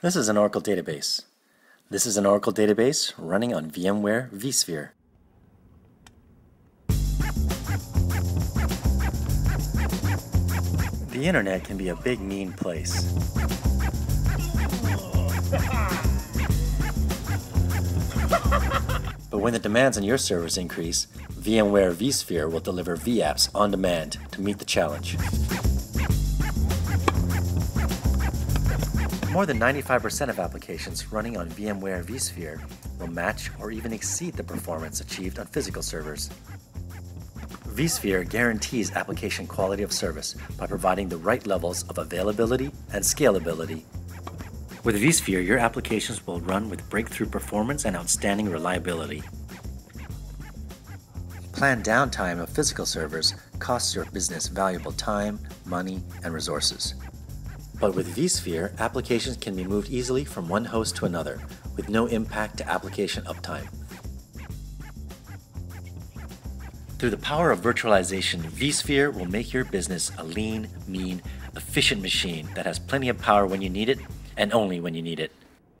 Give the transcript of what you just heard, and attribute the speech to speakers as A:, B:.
A: This is an Oracle database. This is an Oracle database running on VMware vSphere. The internet can be a big, mean place. But when the demands on your servers increase, VMware vSphere will deliver vApps on demand to meet the challenge. More than 95% of applications running on VMware vSphere will match or even exceed the performance achieved on physical servers. vSphere guarantees application quality of service by providing the right levels of availability and scalability. With vSphere, your applications will run with breakthrough performance and outstanding reliability. Planned downtime of physical servers costs your business valuable time, money, and resources. But with vSphere, applications can be moved easily from one host to another with no impact to application uptime. Through the power of virtualization, vSphere will make your business a lean, mean, efficient machine that has plenty of power when you need it and only when you need it.